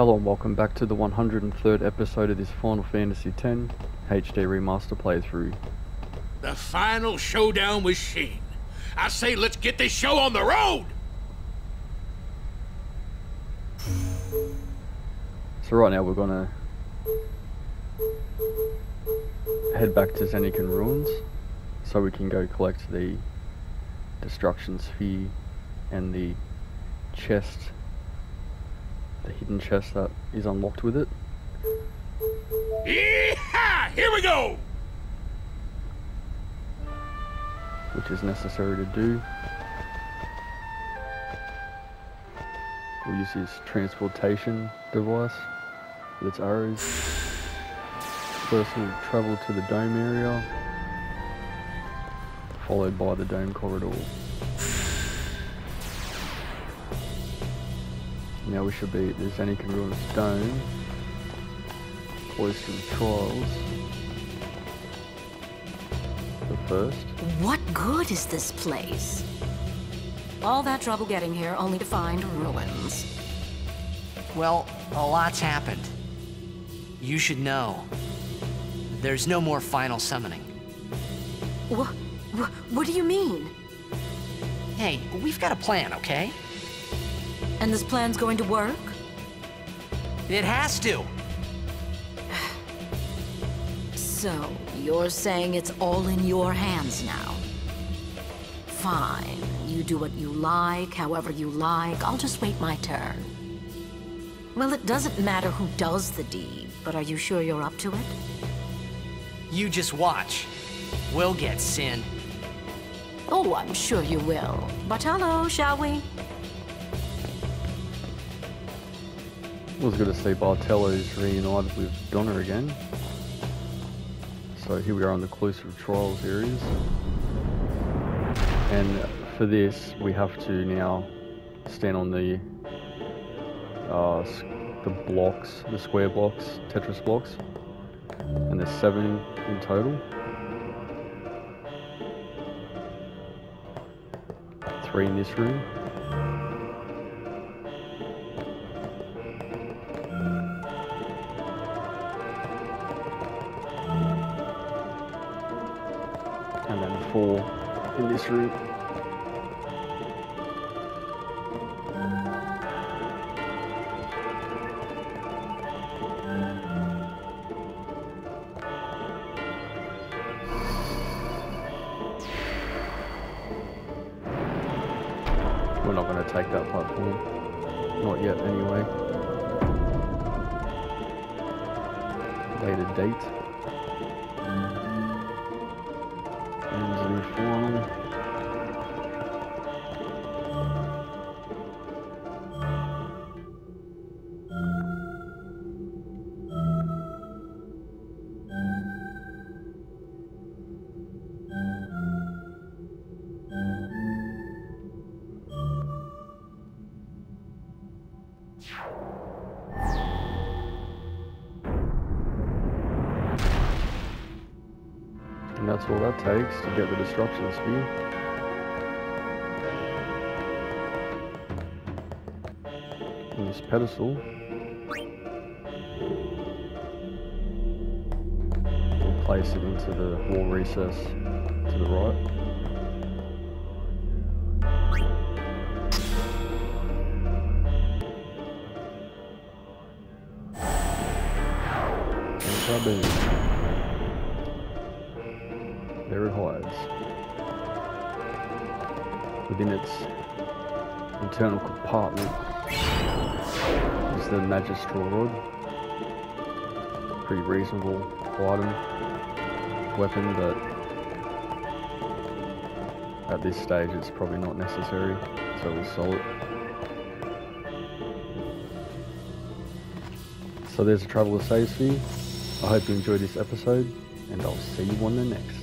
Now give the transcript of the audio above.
Hello and welcome back to the 103rd episode of this Final Fantasy X HD Remaster playthrough. The final showdown with Sin. I say let's get this show on the road! So right now we're gonna head back to Zanarkand Ruins so we can go collect the Destruction Sphere and the chest, the hidden chest that is unlocked with it. Yeehaw! Here we go! which is necessary to do. We'll use this transportation device with its arrows. First we'll travel to the dome area, followed by the dome corridor. Now we should be at the Zanarkand Ruins Dome, close to the trials. But first, What good is this place? All that trouble getting here only to find ruins. Well, a lot's happened. You should know. There's no more final summoning. What, what, what do you mean? Hey, we've got a plan, okay? And this plan's going to work? It has to. So, you're saying it's all in your hands now? Fine. You do what you like, however you like. I'll just wait my turn. Well, it doesn't matter who does the deed, but are you sure you're up to it? You just watch. We'll get Sin. Oh, I'm sure you will. But hello, shall we? Was good to see Barthello's reunited with Dona again. So here we are on the Clusive Trials areas. And for this, we have to now stand on the uh, the blocks, the square blocks, Tetris blocks. And there's seven in total. Three in this room. And then four in this room. We're not going to take that platform. Not yet, anyway. Later date. Ends that's all that takes to get the destruction sphere. And this pedestal. We'll place it into the wall recess to the right. And. There it hides. Within its internal compartment is the magistral rod. Pretty reasonable item, weapon, but at this stage it's probably not necessary, so we'll sell it. So there's a Traveller Saves you. I hope you enjoyed this episode, and I'll see you on the next.